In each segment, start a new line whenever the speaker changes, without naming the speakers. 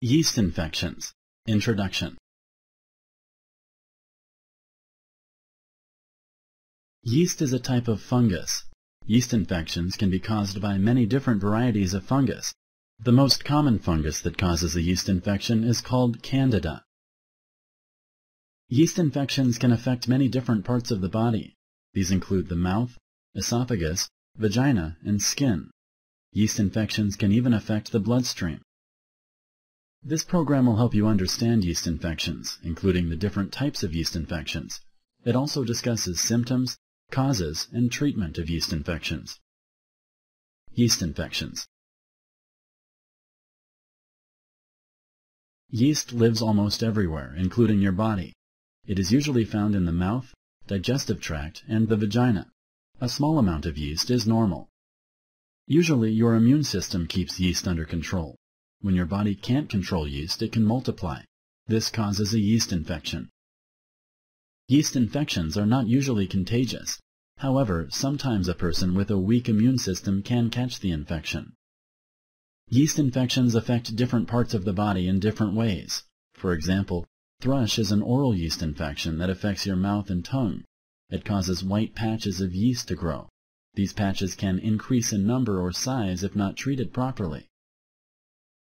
Yeast infections. Introduction. Yeast is a type of fungus. Yeast infections can be caused by many different varieties of fungus. The most common fungus that causes a yeast infection is called Candida. Yeast infections can affect many different parts of the body. These include the mouth, esophagus, vagina, and skin. Yeast infections can even affect the bloodstream. This program will help you understand yeast infections, including the different types of yeast infections. It also discusses symptoms, causes, and treatment of yeast infections. Yeast infections. Yeast lives almost everywhere, including your body. It is usually found in the mouth, digestive tract, and the vagina. A small amount of yeast is normal. Usually, your immune system keeps yeast under control. When your body can't control yeast, it can multiply. This causes a yeast infection. Yeast infections are not usually contagious. However, sometimes a person with a weak immune system can catch the infection. Yeast infections affect different parts of the body in different ways. For example, Thrush is an oral yeast infection that affects your mouth and tongue. It causes white patches of yeast to grow. These patches can increase in number or size if not treated properly.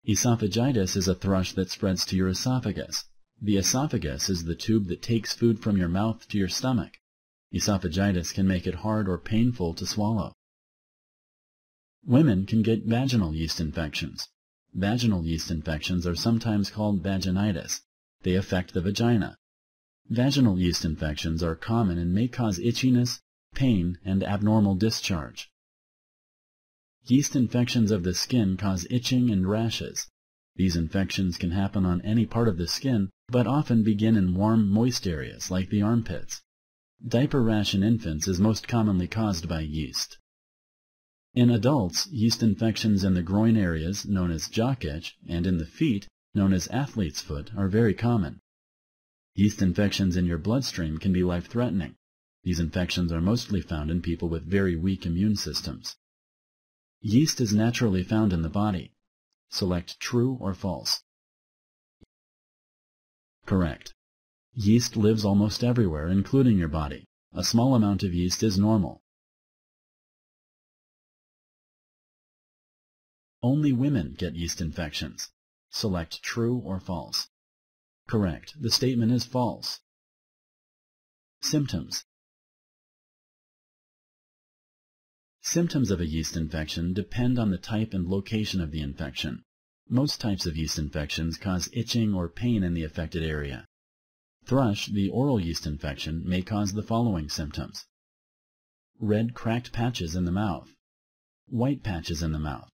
Esophagitis is a thrush that spreads to your esophagus. The esophagus is the tube that takes food from your mouth to your stomach. Esophagitis can make it hard or painful to swallow. Women can get vaginal yeast infections. Vaginal yeast infections are sometimes called vaginitis. They affect the vagina. Vaginal yeast infections are common and may cause itchiness, pain, and abnormal discharge. Yeast infections of the skin cause itching and rashes. These infections can happen on any part of the skin, but often begin in warm, moist areas like the armpits. Diaper rash in infants is most commonly caused by yeast. In adults, yeast infections in the groin areas, known as jock itch, and in the feet, known as athlete's foot, are very common. Yeast infections in your bloodstream can be life-threatening. These infections are mostly found in people with very weak immune systems. Yeast is naturally found in the body. Select true or false. Correct. Yeast lives almost everywhere, including your body. A small amount of yeast is normal. Only women get yeast infections. Select true or false. Correct. The statement is false. Symptoms. Symptoms of a yeast infection depend on the type and location of the infection. Most types of yeast infections cause itching or pain in the affected area. Thrush, the oral yeast infection, may cause the following symptoms. Red cracked patches in the mouth. White patches in the mouth.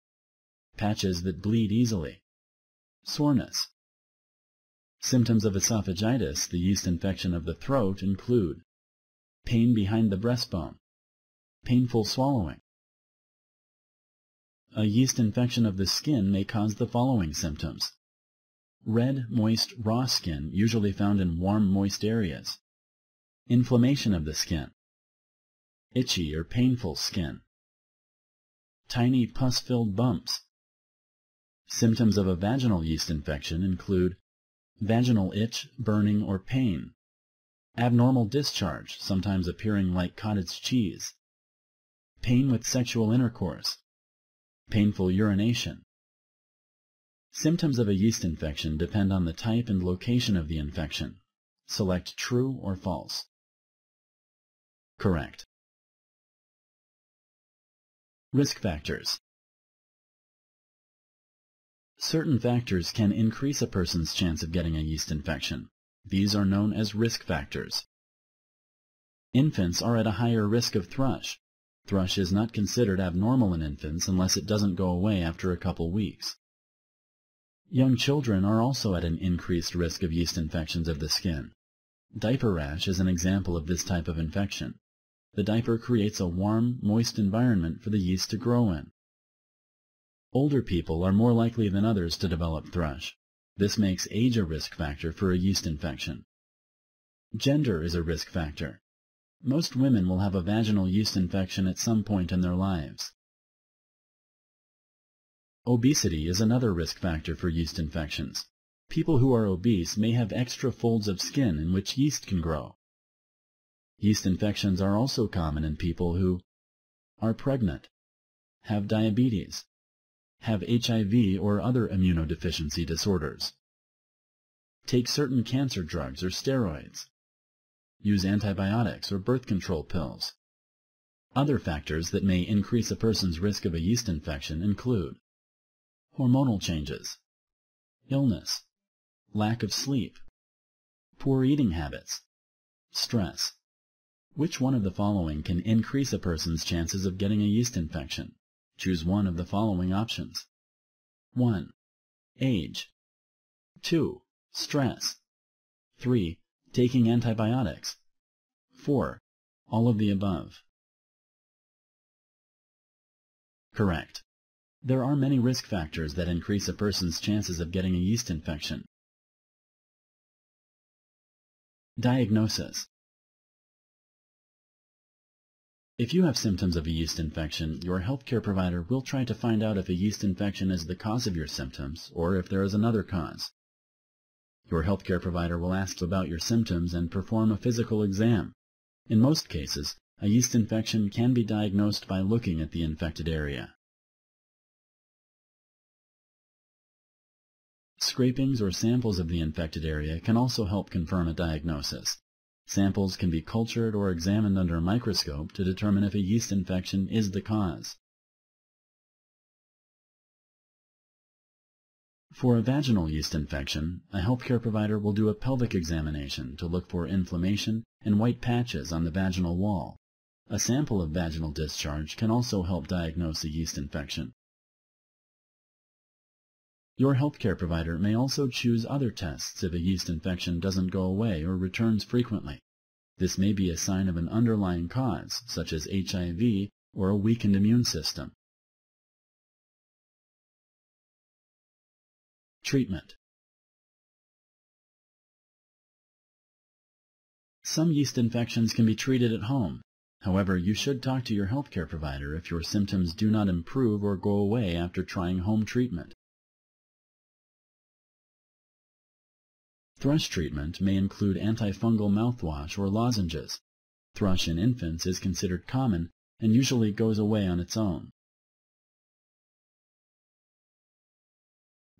Patches that bleed easily. Soreness. Symptoms of esophagitis, the yeast infection of the throat, include pain behind the breastbone, painful swallowing. A yeast infection of the skin may cause the following symptoms. Red, moist, raw skin, usually found in warm, moist areas. Inflammation of the skin. Itchy or painful skin. Tiny pus-filled bumps. Symptoms of a vaginal yeast infection include vaginal itch, burning, or pain, abnormal discharge, sometimes appearing like cottage cheese, pain with sexual intercourse, painful urination. Symptoms of a yeast infection depend on the type and location of the infection. Select true or false. Correct. Risk factors. Certain factors can increase a person's chance of getting a yeast infection. These are known as risk factors. Infants are at a higher risk of thrush. Thrush is not considered abnormal in infants unless it doesn't go away after a couple weeks. Young children are also at an increased risk of yeast infections of the skin. Diaper rash is an example of this type of infection. The diaper creates a warm, moist environment for the yeast to grow in. Older people are more likely than others to develop thrush. This makes age a risk factor for a yeast infection. Gender is a risk factor. Most women will have a vaginal yeast infection at some point in their lives. Obesity is another risk factor for yeast infections. People who are obese may have extra folds of skin in which yeast can grow. Yeast infections are also common in people who are pregnant, have diabetes, have HIV or other immunodeficiency disorders, take certain cancer drugs or steroids, use antibiotics or birth control pills. Other factors that may increase a person's risk of a yeast infection include hormonal changes, illness, lack of sleep, poor eating habits, stress. Which one of the following can increase a person's chances of getting a yeast infection? Choose one of the following options. 1. Age. 2. Stress. 3. Taking antibiotics. 4. All of the above. Correct. There are many risk factors that increase a person's chances of getting a yeast infection. Diagnosis If you have symptoms of a yeast infection, your healthcare provider will try to find out if a yeast infection is the cause of your symptoms or if there is another cause. Your healthcare provider will ask about your symptoms and perform a physical exam. In most cases, a yeast infection can be diagnosed by looking at the infected area. Scrapings or samples of the infected area can also help confirm a diagnosis. Samples can be cultured or examined under a microscope to determine if a yeast infection is the cause. For a vaginal yeast infection, a healthcare provider will do a pelvic examination to look for inflammation and white patches on the vaginal wall. A sample of vaginal discharge can also help diagnose a yeast infection. Your healthcare provider may also choose other tests if a yeast infection doesn't go away or returns frequently. This may be a sign of an underlying cause, such as HIV or a weakened immune system. Treatment Some yeast infections can be treated at home. However, you should talk to your healthcare provider if your symptoms do not improve or go away after trying home treatment. Thrush treatment may include antifungal mouthwash or lozenges. Thrush in infants is considered common and usually goes away on its own.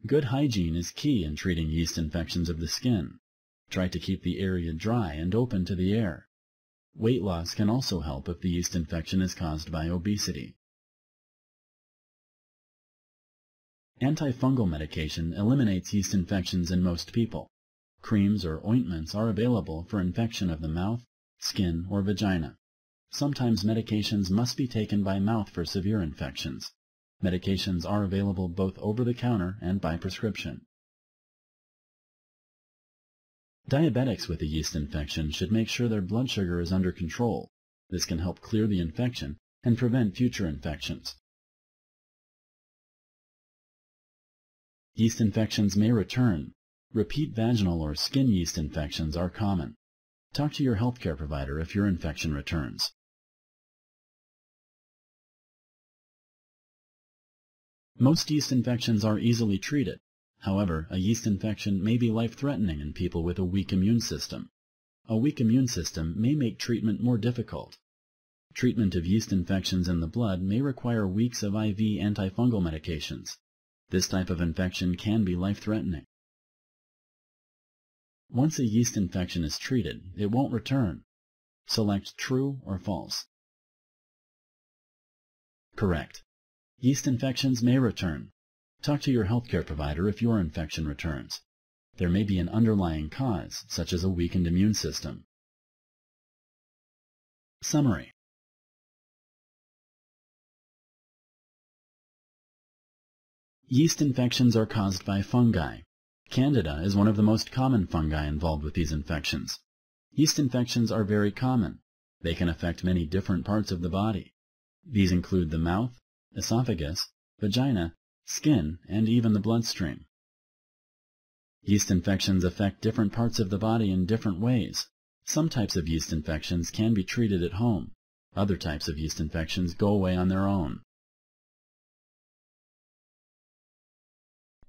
Good hygiene is key in treating yeast infections of the skin. Try to keep the area dry and open to the air. Weight loss can also help if the yeast infection is caused by obesity. Antifungal medication eliminates yeast infections in most people. Creams or ointments are available for infection of the mouth, skin, or vagina. Sometimes medications must be taken by mouth for severe infections. Medications are available both over-the-counter and by prescription. Diabetics with a yeast infection should make sure their blood sugar is under control. This can help clear the infection and prevent future infections. Yeast infections may return, Repeat vaginal or skin yeast infections are common. Talk to your healthcare provider if your infection returns. Most yeast infections are easily treated. However, a yeast infection may be life-threatening in people with a weak immune system. A weak immune system may make treatment more difficult. Treatment of yeast infections in the blood may require weeks of IV antifungal medications. This type of infection can be life-threatening. Once a yeast infection is treated, it won't return. Select true or false. Correct. Yeast infections may return. Talk to your healthcare provider if your infection returns. There may be an underlying cause, such as a weakened immune system. Summary Yeast infections are caused by fungi, Candida is one of the most common fungi involved with these infections. Yeast infections are very common. They can affect many different parts of the body. These include the mouth, esophagus, vagina, skin, and even the bloodstream. Yeast infections affect different parts of the body in different ways. Some types of yeast infections can be treated at home. Other types of yeast infections go away on their own.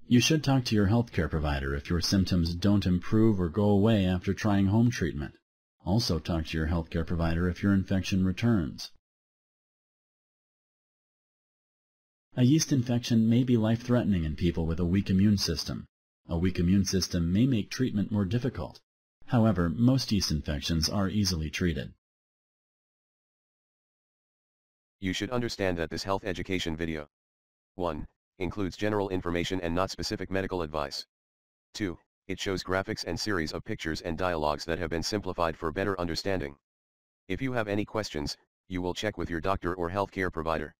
You should talk to your healthcare provider if your symptoms don't improve or go away after trying home treatment. Also talk to your healthcare provider if your infection returns. A yeast infection may be life-threatening in people with a weak immune system. A weak immune system may make treatment more difficult. However, most yeast infections are easily treated.
You should understand that this health education video 1. Includes general information and not specific medical advice. 2. It shows graphics and series of pictures and dialogues that have been simplified for better understanding. If you have any questions, you will check with your doctor or healthcare provider.